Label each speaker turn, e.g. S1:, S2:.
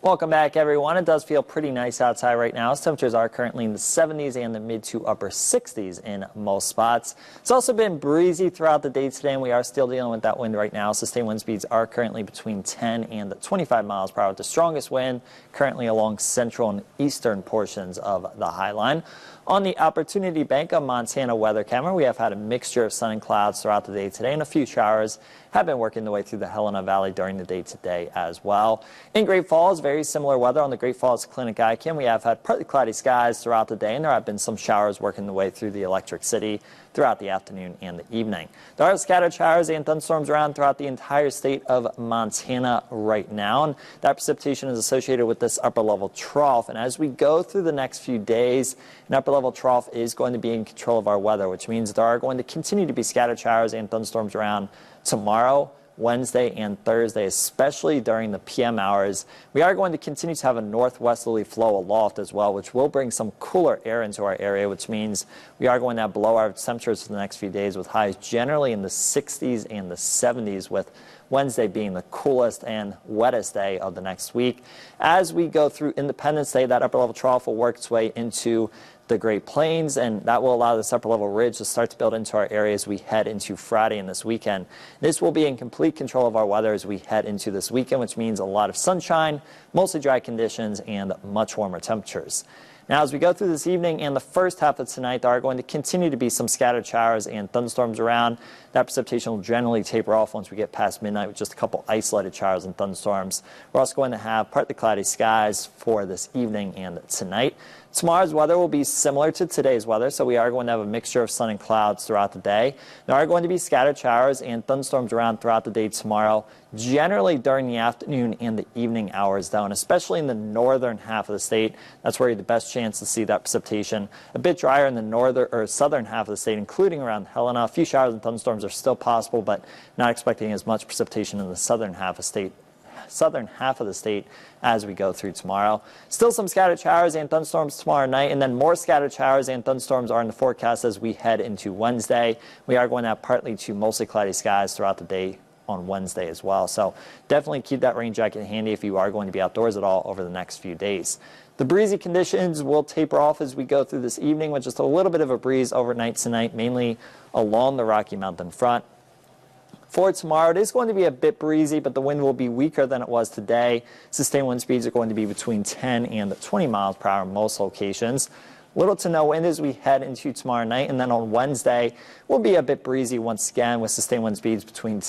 S1: Welcome back, everyone. It does feel pretty nice outside right now. Temperatures are currently in the 70s and the mid to upper 60s in most spots. It's also been breezy throughout the day today, and we are still dealing with that wind right now. Sustained wind speeds are currently between 10 and 25 miles per hour, the strongest wind currently along central and eastern portions of the Hi-Line. On the Opportunity Bank of Montana weather camera, we have had a mixture of sun and clouds throughout the day today, and a few showers have been working their way through the Helena Valley during the day today as well. In Great Falls, very similar weather on the Great Falls Clinic ICAM. We have had partly cloudy skies throughout the day, and there have been some showers working their way through the Electric City throughout the afternoon and the evening. There are scattered showers and thunderstorms around throughout the entire state of Montana right now, and that precipitation is associated with this upper level trough. And as we go through the next few days, an upper level trough is going to be in control of our weather, which means there are going to continue to be scattered showers and thunderstorms around tomorrow, Wednesday, and Thursday, especially during the PM hours. We are going to continue to have a northwesterly flow aloft as well, which will bring some cooler air into our area, which means we are going to have below average temperatures for the next few days with highs generally in the 60s and the 70s with Wednesday being the coolest and wettest day of the next week. As we go through Independence Day, that upper level trough will work its way into the Great Plains, and that will allow this upper level ridge to start to build into our area as we head into Friday and this weekend. This will be in complete control of our weather as we head into this weekend, which means a lot of sunshine, mostly dry conditions, and much warmer temperatures. Now, as we go through this evening and the first half of tonight, there are going to continue to be some scattered showers and thunderstorms around. That precipitation will generally taper off once we get past midnight with just a couple isolated showers and thunderstorms. We're also going to have partly cloudy skies for this evening and tonight. Tomorrow's weather will be similar to today's weather, so we are going to have a mixture of sun and clouds throughout the day. There are going to be scattered showers and thunderstorms around throughout the day tomorrow, generally during the afternoon and the evening hours, though, and especially in the northern half of the state. That's where you have the best chance to see that precipitation. A bit drier in the northern or southern half of the state, including around Helena. A few showers and thunderstorms are still possible, but not expecting as much precipitation in the southern half of the state southern half of the state as we go through tomorrow. Still some scattered showers and thunderstorms tomorrow night, and then more scattered showers and thunderstorms are in the forecast as we head into Wednesday. We are going to have partly to mostly cloudy skies throughout the day on Wednesday as well. So definitely keep that rain jacket handy if you are going to be outdoors at all over the next few days. The breezy conditions will taper off as we go through this evening with just a little bit of a breeze overnight tonight, mainly along the Rocky Mountain front. For tomorrow, it is going to be a bit breezy, but the wind will be weaker than it was today. Sustained wind speeds are going to be between 10 and 20 miles per hour in most locations. Little to no wind as we head into tomorrow night, and then on Wednesday, we'll be a bit breezy once again with sustained wind speeds between